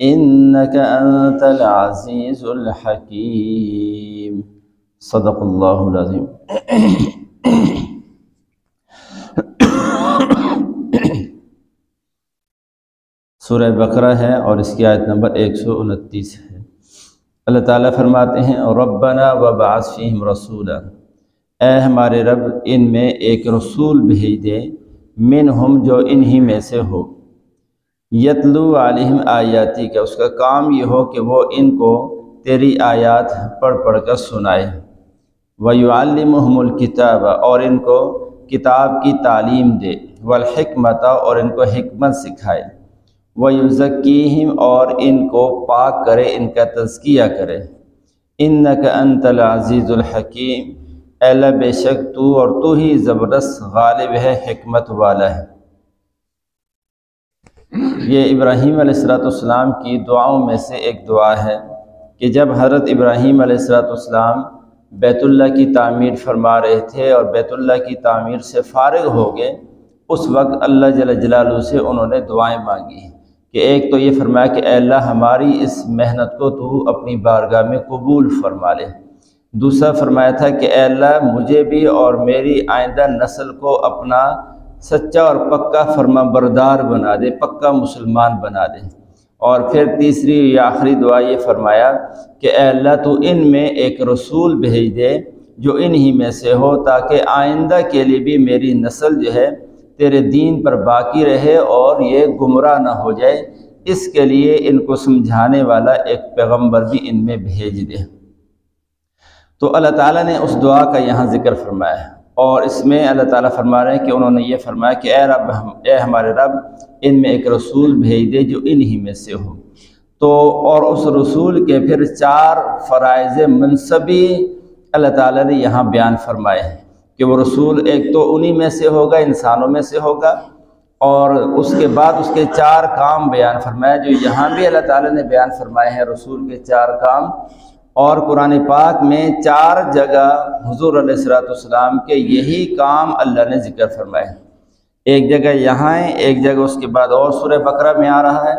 इन्नक अंतल अज़ीज़ुल हकीम सदक़ल्लाहुल अज़ीम सूरह बकरा है और इसकी आयत नंबर एक सौ उनतीस है अल्लाह ताला फरमाते हैं रब्बना व बासफ़ीम रसूला ए हमारे रब इनमें एक रसूल भेज दे मिन हम जो इन्हीं में से हो यतलू आलिम आयाती का उसका काम ये हो कि वो इनको तेरी आयात पढ़ पढ़ कर सुनाए। वयुआलमहमुल किताब, और इनको किताब की तालीम दे वलहकमत और इनको हमत सिखाए। वयुज़क्कीहिम, और इनको पाक करे, इनका तज़किया करे। इन का अंतल अज़ीज़ुल हकीम अल्लाह बेशक तू और तू ही ज़बरदस्त गालिब है हमत वाला है। ये इब्राहीम अलैहिस्सलाम की दुआओं में से एक दुआ है कि जब हज़रत इब्राहीम अलैहिस्सलाम बैतुल्ला की तामीर फरमा रहे थे और बैतुल्ला की तामीर से फारग हो गए, उस वक्त अल्लाह जल जलालू से उन्होंने दुआएँ मांगी कि एक तो ये फरमाया कि अल्लाह, हमारी इस मेहनत को तू अपनी बारगाह में कबूल फरमा ले। दूसरा फरमाया था कि अल्लाह, मुझे भी और मेरी आइंदा नस्ल को अपना सच्चा और पक्का फर्मा बरदार बना दे, पक्का मुसलमान बना दे। और फिर तीसरी या आखिरी दुआ ये फरमाया कि अल्लाह तो इन में एक रसूल भेज दे जो इन्हीं में से हो, ताकि आइंदा के लिए भी मेरी नस्ल जो है तेरे दीन पर बाकी रहे और ये गुमराह ना हो जाए। इसके लिए इनको समझाने वाला एक पैगंबर भी इनमें भेज दे। तो अल्लाह ताला ने उस दुआ का यहाँ ज़िक्र फरमाया और इसमें अल्लाह ताला फरमा रहे हैं कि उन्होंने ये फरमाया कि ए रब, हम, ए हमारे रब, इनमें एक रसूल भेज दे जो इन्हीं में से हो। तो और उस रसूल के फिर चार फ़राइज़ मनसबी अल्लाह ताला ने यहाँ बयान फरमाए हैं कि वो रसूल एक तो उन्हीं में से होगा, इंसानों में से होगा, और उसके बाद उसके चार काम बयान फरमाए, जो यहाँ भी अल्लाह ताला ने बयान फरमाए हैं, रसूल के चार काम। और कुरान पाक में चार जगह हुजूर अलैहिस्सलाम के यही काम अल्लाह ने ज़िक्र फरमाए एक जगह यहाँ है, एक जगह उसके बाद और सूर्य बकरा में आ रहा है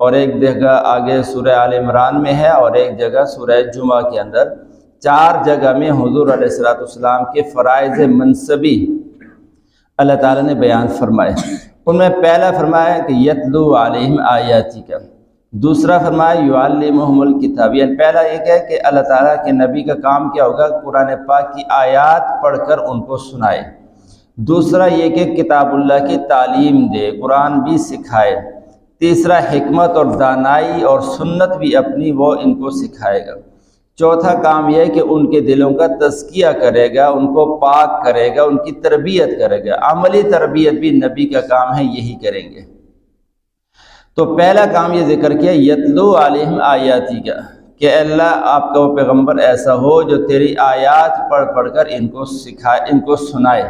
और एक जगह आगे सूर्य आल इमरान में है और एक जगह सूर्य जुमा के अंदर। चार जगह में हुजूर अलैहिस्सलाम के फ़राइज़ मनसबी अल्लाह ताला ने बयान फरमाए उनमें पहला फरमाया कि यतलू आलिम आयाती का दूसरा फरमाया युआलमहमुल किताब। यानी पहला एक है कि अल्लाह ताला के नबी का काम क्या होगा? कुरान पाक की आयात पढ़कर उनको सुनाए। दूसरा ये कि किताबुल्लाह की तालीम दे, कुरान भी सिखाए। तीसरा हिकमत और दानाई और सुन्नत भी अपनी, वो इनको सिखाएगा। चौथा काम यह है कि उनके दिलों का तस्किया करेगा, उनको पाक करेगा, उनकी तरबियत करेगा। अमली तरबियत भी नबी का काम है, यही करेंगे। तो पहला काम ये ज़िक्र किया, यतलू आलिम आयाती का कि अल्लाह आपका वो पैगंबर ऐसा हो जो तेरी आयात पढ़ पढ़ कर इनको सिखाए, इनको सुनाए।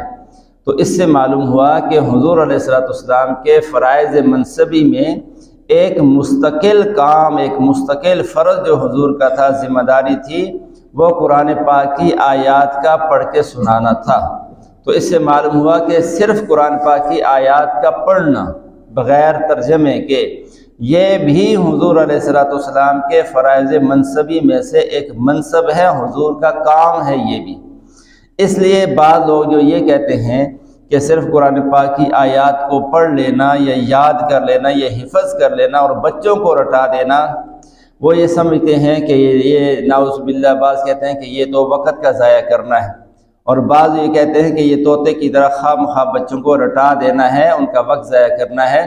तो इससे मालूम हुआ कि हुजूर अलैहिस्सलाम के फ़रज़ मनसबी में एक मुस्तकिल काम, एक मुस्तकिल फ़र्ज़ जो हजूर का था, ज़िम्मेदारी थी, वो कुरान पाक की आयात का पढ़ के सुनाना था। तो इससे मालूम हुआ कि सिर्फ़ कुरान पाक की आयात का पढ़ना बग़ैर तर्जमे के। ये भी हुजूर अलैहिस्सलाम के फ़राइज़ मनसबी में से एक मनसब है, हुजूर का काम है ये भी। इसलिए बाद लोग जो ये कहते हैं कि सिर्फ़ कुरान पाक की आयात को पढ़ लेना, या याद कर लेना, या हिफज कर लेना और बच्चों को रटा देना, वो ये समझते हैं कि ये नाउज़बिल्लाबाज कहते हैं कि ये तो वक़्त का ज़ाया करना है। और बाज़ ये कहते हैं कि ये तोते की तरह खा बच्चों को रटा देना है, उनका वक्त ज़ाया करना है।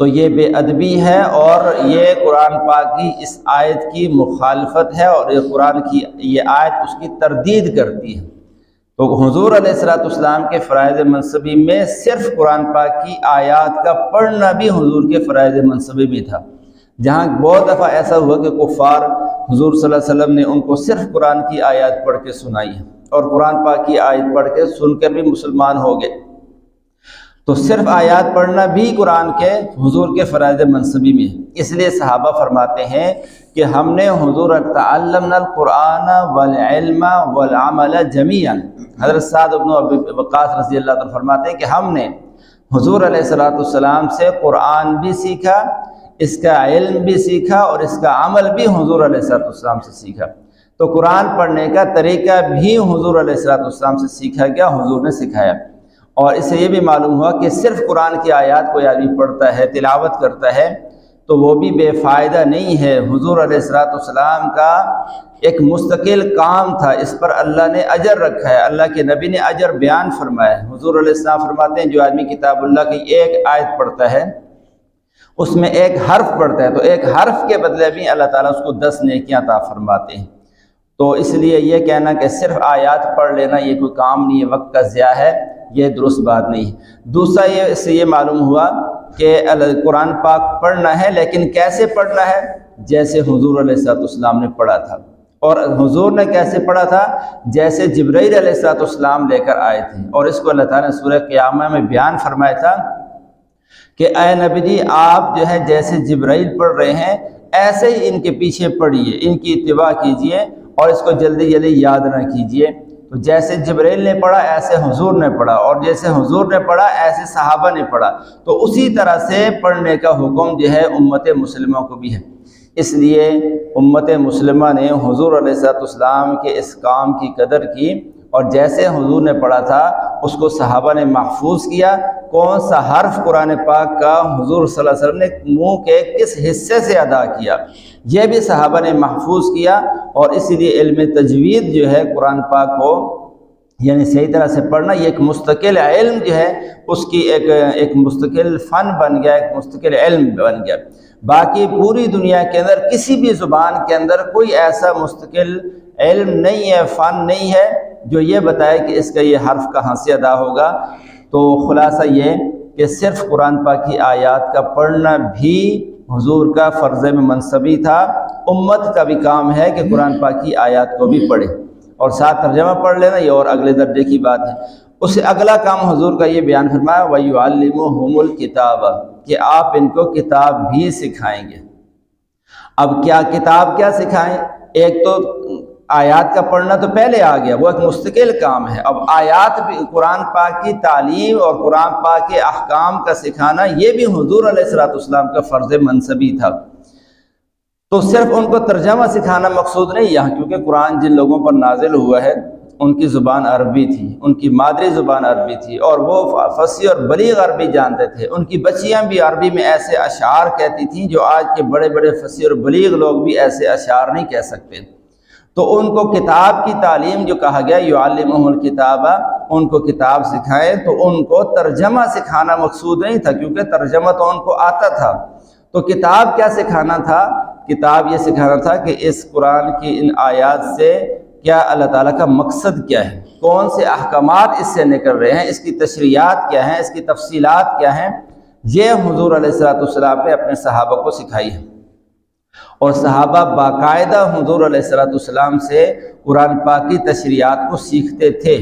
तो ये बेअदबी है और ये कुरान पाक की इस आयत की मुखालफत है और ये कुरान की, ये आयत उसकी तरदीद करती है। तो हुजूर अलैहिस्सलाम के फ़राइज़ मनसबी में सिर्फ़ कुरान पाक की आयत का पढ़ना भी हुजूर के फ़राइज़ मनसबी में था। जहाँ बहुत दफ़ा ऐसा हुआ कि कुफ़ार हजूर वसल्लम ने उनको सिर्फ़ कुरान की आयत पढ़ के सुनाई और कुरान पाक की आयत पढ़ के सुनकर भी मुसलमान हो गए। तो सिर्फ़ आयात पढ़ना भी कुरान के, हुजूर के फ़राज मनसबी में इसलिए सहाबा फरमाते हैं कि हमने हुजूर कुरान वलम वलमल ज़मीन हज़रत साद वक़ास रसी अल्लाह फरमाते हैं कि हमने हुजूर सलाम से कुरान भी सीखा, इसका इल्म भी सीखा और इसका अमल भी हुजूर सलाम से सीखा। तो कुरान पढ़ने का तरीका भी हुजूर सलाम से सीखा गया, हुजूर ने सिखाया। और इससे ये भी मालूम हुआ कि सिर्फ़ कुरान की आयत कोई आदमी पढ़ता है, तिलावत करता है तो वो भी बेफ़ायदा नहीं है। हुजूर अलैहिस्सलाम का एक मुस्तकिल काम था, इस पर अल्लाह ने अजर रखा है। अल्लाह के नबी ने अजर बयान फरमाया हुजूर अलैहिस्सलाम फरमाते हैं, जो आदमी किताबुल्लाह की एक आयत पढ़ता है, उसमें एक हर्फ पढ़ता है तो एक हर्फ के बदले भी अल्लाह ताला उसको दस नेकियाँ ता फरमाते हैं। तो इसलिए यह कहना कि सिर्फ़ आयात पढ़ लेना, ये कोई काम नहीं है, वक्त का ज़्या है यह दुरुस्त बात नहीं है। दूसरा ये, इससे ये मालूम हुआ कि कुरान पाक पढ़ना है, लेकिन कैसे पढ़ना है? जैसे हुजूर अलैहिस्सलाम ने पढ़ा था। और हुजूर ने कैसे पढ़ा था? जैसे जब्राईल अलैहिस्सलाम लेकर आए थे। और इसको अल्लाह ताला ने सूरह क़यामा में बयान फरमाया था कि अय नबी जी, आप जो है जैसे जब्राईल पढ़ रहे हैं, ऐसे ही इनके पीछे पढ़िए, इनकी इतवा कीजिए और इसको जल्दी जल्दी याद ना कीजिए। तो जैसे जबरेल ने पढ़ा, ऐसे हुजूर ने पढ़ा, और जैसे हुजूर ने पढ़ा, ऐसे सहाबा ने पढ़ा। तो उसी तरह से पढ़ने का हुक्म जो है उम्मत मुसलिमों को भी है। इसलिए उम्मत मुसलमा ने हुजूर अलैहिस्सलाम के इस काम की कदर की, और जैसे हुजूर ने पढ़ा था, उसको सहाबा ने महफूज किया। कौन सा हर्फ कुरान पाक का हुजूर वसल्लम ने मुँह के किस हिस्से से अदा किया? यह भी सहाबा ने महफूज किया। और इसीलिए इल्म तजवीद जो है कुरान पाक को, यानी सही तरह से पढ़ना ये एक मुस्तकिल इल्म जो है, उसकी एक एक मुस्तकिल फ़न बन गया, एक मुस्तकिल इल्म बन गया। बाकी पूरी दुनिया के अंदर, किसी भी ज़ुबान के अंदर कोई ऐसा मुस्तकिल इल्म नहीं है, फ़न नहीं है, जो ये बताए कि इसका ये हर्फ कहाँ से अदा होगा। तो ख़ुलासा ये कि सिर्फ़ कुरान पाक की आयत का पढ़ना भी हुजूर का फ़र्ज़ में मनसबी था उम्मत का भी काम है कि कुरान पाक की आयत को भी पढ़े। और साथ तर्जमा पढ़ लेना, ये और अगले दर्जे की बात है। उससे अगला काम हुजूर का ये बयान फरमाया वयुमल किताब कि आप इनको किताब भी सिखाएँगे। अब क्या किताब क्या सिखाएँ? एक तो आयात का पढ़ना तो पहले आ गया, वो एक मुस्तकिल काम है। अब आयात भी कुरान पाक की तालीम और कुरान पाक के अहकाम का सिखाना, ये भी हजूर अलैहिस्सलाम का फ़र्ज़ मनसबी था। तो सिर्फ़ उनको तर्जमा सिखाना मकसूद नहीं यहाँ, क्योंकि कुरान जिन लोगों पर नाजिल हुआ है, उनकी ज़ुबान अरबी थी, उनकी मादरी ज़ुबान अरबी थी, और वो फसी और बलीग अरबी जानते थे। उनकी बच्चियाँ भी अरबी में ऐसे अशार कहती थीं, जो आज के बड़े बड़े फसी और बलीग लोग भी ऐसे अशार नहीं कह सकते। तो उनको किताब की तालीम जो कहा गया युआलमल किताबा, उनको किताब सिखाएँ तो उनको तर्जमा सिखाना मकसूद नहीं था, क्योंकि तर्जमा तो उनको आता था। तो किताब क्या सिखाना था? किताब ये सिखाना था कि इस कुरान की इन आयात से क्या अल्लाह ताला का मकसद क्या है? कौन से अहकाम इससे निकल रहे हैं? इसकी तशरियात क्या हैं? इसकी तफसीलात क्या हैं? ये हजूर सलाम ने अपने सहाबा को सिखाई है। और सहाबा बाकायदा हजूर सलाम से कुरान पाक की तशरियात को सीखते थे।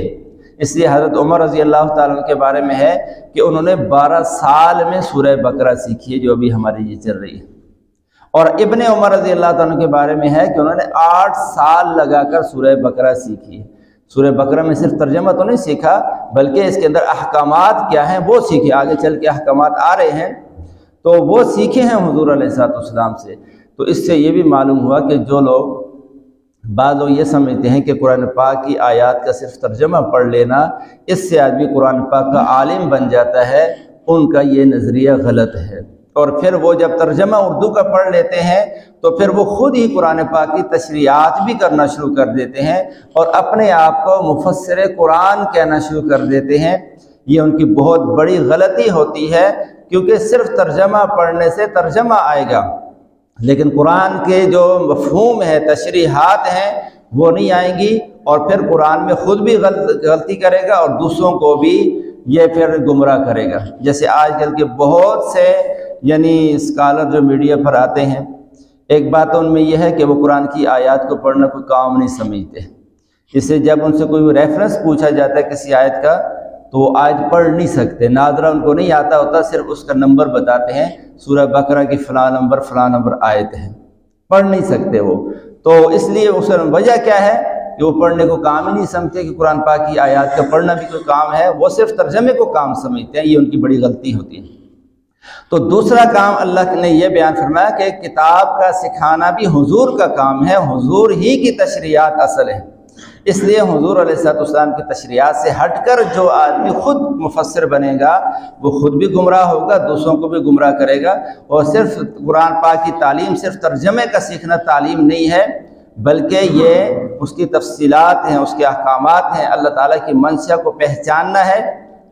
इसलिए हज़रत उमर रज़ी अल्लाह के बारे में है कि उन्होंने 12 साल में सूरह बकरा सीखी है, जो अभी हमारी ये चल रही है। और इबन उमर रज़ी अल्लाह तुम के बारे में है कि उन्होंने आठ साल लगाकर सूर्य बकरा सीखी। है सूर्य बकरा में सिर्फ़ तर्जमा तो नहीं सीखा, बल्कि इसके अंदर अहकाम क्या हैं वो सीखे। आगे चल के अहकाम आ रहे हैं। तो वो सीखे हैं हजूर सलाम से। तो इससे ये भी मालूम हुआ कि जो लोग, बाद लोग ये समझते हैं कि कुरान पाक की आयत का सिर्फ़ तर्जमा पढ़ लेना, इससे आदमी कुरान पाक का आलिम बन जाता है, उनका ये नज़रिया गलत है। और फिर वो जब तर्जमा उर्दू का पढ़ लेते हैं तो फिर वो ख़ुद ही कुरान पाक की तशरियात भी करना शुरू कर देते हैं और अपने आप को मुफसर कुरान कहना शुरू कर देते हैं। ये उनकी बहुत बड़ी गलती होती है, क्योंकि सिर्फ़ तर्जमा पढ़ने से तर्जमा आएगा। लेकिन कुरान के जो मफहूम है, तशरीहात हैं, वो नहीं आएँगी और फिर कुरान में ख़ुद भी गलत गलती करेगा और दूसरों को भी ये फिर गुमराह करेगा। जैसे आजकल के बहुत से यानी स्कॉलर जो मीडिया पर आते हैं, एक बात तो उनमें यह है कि वो कुरान की आयत को पढ़ना कोई काम नहीं समझते। इससे जब उनसे कोई रेफरेंस पूछा जाता है किसी आयत का तो वो आयत पढ़ नहीं सकते। नादरा उनको नहीं आता होता, सिर्फ़ उसका नंबर बताते हैं। सूरह बकरा की फ़लाँ नंबर फ़लाँ नंबर आयत है। पढ़ नहीं सकते वो। तो इसलिए उसका वजह क्या है कि वो पढ़ने को काम ही नहीं समझते कि कुरान पाक की आयत का पढ़ना भी कोई काम है, वो सिर्फ़ तर्जमे को काम समझते हैं, ये उनकी बड़ी गलती होती है। तो दूसरा काम अल्लाह ने यह बयान फरमाया कि किताब का सिखाना भी हुजूर का काम है, हुजूर ही की तशरियात असल है। इसलिए हजूर अलैहिस्सलाम की तशरियात से हटकर जो आदमी ख़ुद मुफसर बनेगा, वो ख़ुद भी गुमराह होगा, दूसरों को भी गुमराह करेगा। और सिर्फ़ कुरान पाक की तालीम, सिर्फ़ तर्जमे का सीखना तालीम नहीं है, बल्कि ये उसकी तफसीलात हैं, उसके अहकाम हैं। अल्लाह ताला की मनशा को पहचानना है।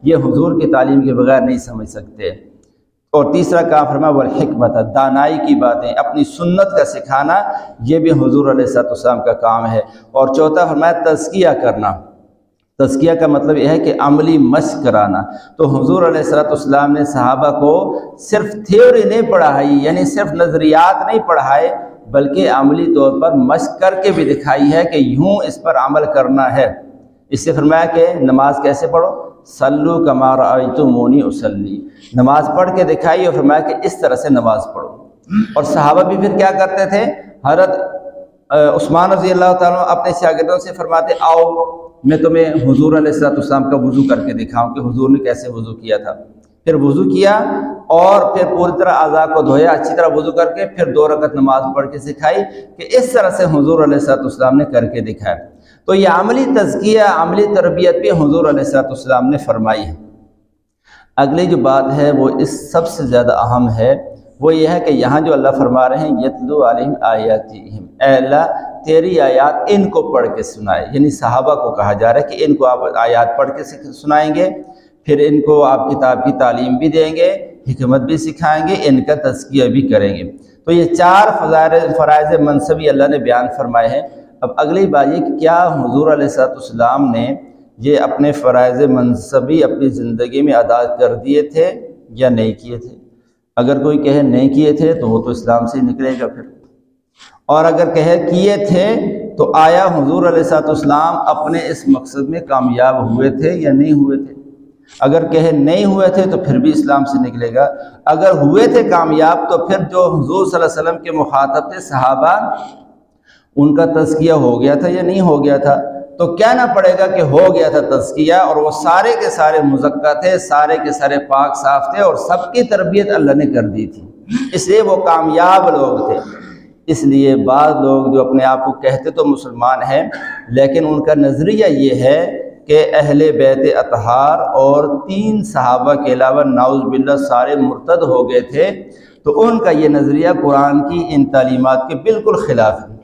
ये हुजूर की तालीम के बगैर नहीं समझ सकते। और तीसरा काम फरमा वल हमत दानाई की बातें, अपनी सुन्नत का सिखाना, ये भी हजूर सलाम का काम है। और चौथा, फरमाया तस्किया करना। तस्किया का मतलब यह है कि अमली मश्क कराना। तो हजूर सलाम ने सहाबा को सिर्फ़ थ्योरी नहीं पढ़ाई, यानी सिर्फ़ नज़रियात नहीं पढ़ाए, बल्कि अमली तौर पर मश्क करके भी दिखाई है कि यूँ इस पर अमल करना है। इससे फरमाया कि नमाज़ कैसे पढ़ो? सल्लु कमार मोनी उसली नमाज़ पढ़ के दिखाई और फरमाया कि इस तरह से नमाज़ पढ़ो। और सहाबा भी फिर क्या करते थे? हरत उस्मान रज़ी अल्लाह अपने शागिदों से फरमाते, आओ, मैं तुम्हें हुजूर अलैहिस्सलाम का वज़ू करके दिखाऊँ कि हुजूर ने कैसे वज़ू किया था। फिर वज़ू किया और फिर पूरी तरह आज़ा को धोया, अच्छी तरह वज़ू करके फिर दो रकत नमाज़ पढ़ के सिखाई कि इस तरह से हुजूर अलैहिस्सलाम ने करके दिखाया। तो ये अमली तजकिया, अमली तरबियत भी हजूर ने फरमाई है। अगली जो बात है, वो इस सबसे ज़्यादा अहम है, वो ये है कि यहाँ जो अल्लाह फरमा रहे हैं, यतलु आलिम आयातिम अल्लाह, तेरी आयात इनको पढ़ के सुनाए। यानी सहाबा को कहा जा रहा है कि इनको आप आयात पढ़ के सुनाएँगे, फिर इनको आप किताब की तालीम भी देंगे हमत भी सिखाएँगे, इनका तस्किया भी करेंगे। तो ये चार फ़राइज़ मनसबी अल्लाह ने बयान फरमाए हैं। अब अगली बात ये क्या हजूर सलाम ने ये अपने फ़रज़ मनसबी अपनी ज़िंदगी में अदा कर दिए थे या नहीं किए थे? अगर कोई कहे नहीं किए थे तो वो तो इस्लाम से निकलेगा फिर। और अगर कहे किए थे तो आया हजूर सलाम अपने इस मकसद में कामयाब हुए थे या नहीं हुए थे? अगर कहे नहीं हुए थे तो फिर भी इस्लाम से निकलेगा। अगर हुए थे कामयाब तो फिर जो हजूर वसल्लम के मुखातब थे, सहाबा उनका तस्किया हो गया था या नहीं हो गया था तो क्या ना पड़ेगा कि हो गया था तस्किया और वो सारे के सारे मुजक्का थे, सारे के सारे पाक साफ़ थे और सबकी तरबियत अल्लाह ने कर दी थी। इसलिए वो कामयाब लोग थे। इसलिए बाद लोग जो अपने आप को कहते तो मुसलमान हैं, लेकिन उनका नज़रिया ये है कि अहल बैत अतहार और तीन सहाबा के अलावा नाउज बिल्ला सारे मुर्तद हो गए थे तो उनका ये नज़रिया कुरान की इन तालीमत के बिल्कुल ख़िलाफ़ है।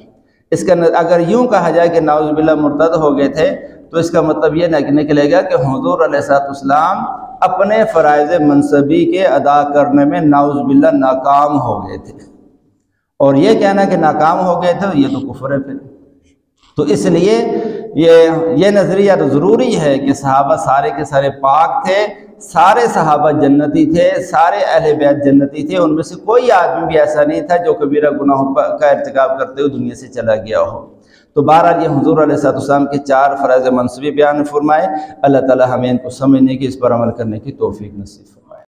इसका अगर यूँ कहा जाए कि नाउज़बिल्ला मुर्तद हो गए थे तो इसका मतलब ये निकलेगा कि हजूर अलैहिस्सलाम अपने फ़रज़ मनसबी के अदा करने में नाउज़बिल्ला नाकाम हो गए थे। और ये कहना कि नाकाम हो गए थे, ये तो कुफर है फिर। तो इसलिए ये ये नज़रिया तो ज़रूरी है कि सहाबा सारे के सारे पाक थे सारे सहाबा जन्नती थे, सारे अहल बैत जन्नती थे, उनमें से कोई आदमी भी ऐसा नहीं था जो कबीरा गुनाहों का इरतकब करते हुए दुनिया से चला गया हो। तो बहरहाल ये हजूर सलाम के चार फ़रज़ मनसूबी बयान फरमाए, अल्लाह ताला हमें इनको समझने की, इस पर अमल करने की तोफ़ी नसीफ़